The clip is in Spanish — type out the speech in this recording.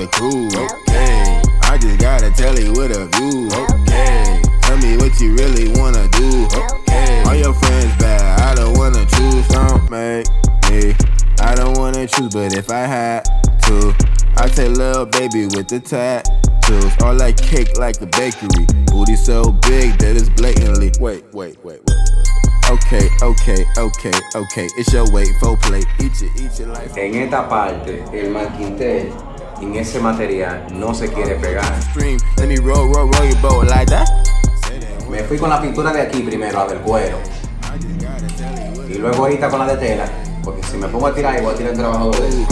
a crew. Okay, I just gotta tell you with a view. Okay, tell me what you really wanna do. Okay, all your friends bad, I don't wanna choose. Don't make me. I don't wanna choose, but if I had to, I'd take little baby with the tattoos. All like cake like a bakery. Booty so big that it's Okay, okay, okay, okay. It's your wait for play. Eat it, eat it like. En esta parte, el Marquintel, en ese material, no se quiere pegar. Me roll, roll, roll your boat like that. Me fui con la pintura de aquí primero, la del cuero. Y luego ahorita con la de tela. Porque si me pongo a tirar, voy a tirar el trabajo de eso.